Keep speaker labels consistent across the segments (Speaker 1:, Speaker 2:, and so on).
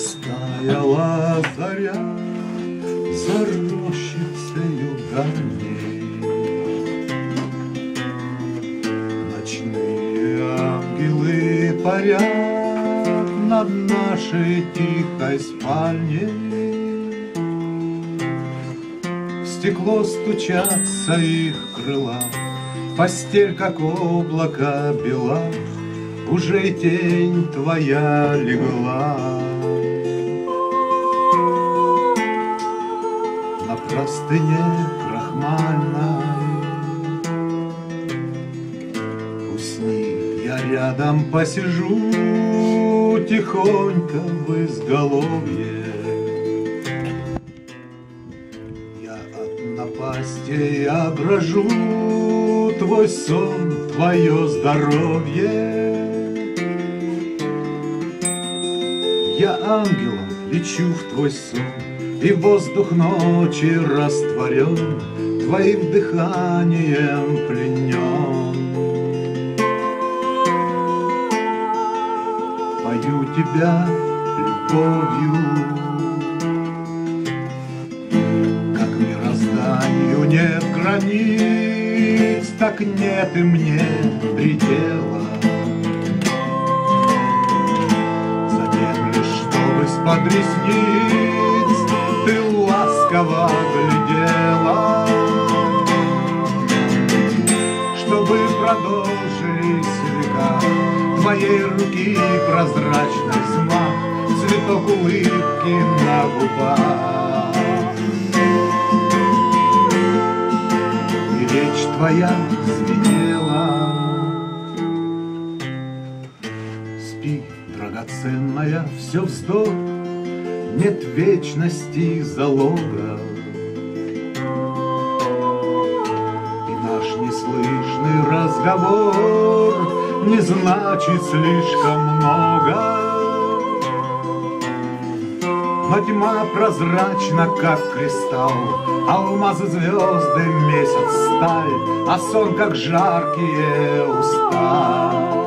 Speaker 1: Растаяла заря за рощицею дальней. Ночные ангелы парят над нашей тихой спальней. В стекло стучатся их крыла, Постель, как облако бела, Уже тень твоя легла. Простыне крахмальной Усни, я рядом посижу Тихонько в изголовье. Я от напасти ображу Твой сон, твое здоровье. Я ангелом лечу в твой сон, И воздух ночи растворен, Твоим дыханием пленен. Пою тебя любовью, Как мирозданию нет границ, Так нет и мне предела. Из-под ресниц Ты ласково глядела, Чтобы продолжились века Твоей руки прозрачный взмах, Цветок улыбки на губах. И речь твоя звенела. Драгоценная, все вздох, Нет вечности залога. И наш неслышный разговор Не значит слишком много. Но тьма прозрачна, как кристалл, Алмазы, звезды, месяц, сталь, А сон, как жаркие уста.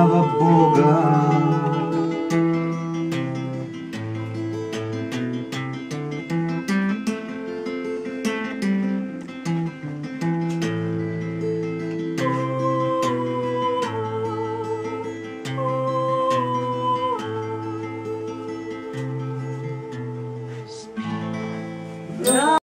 Speaker 1: слава Бога.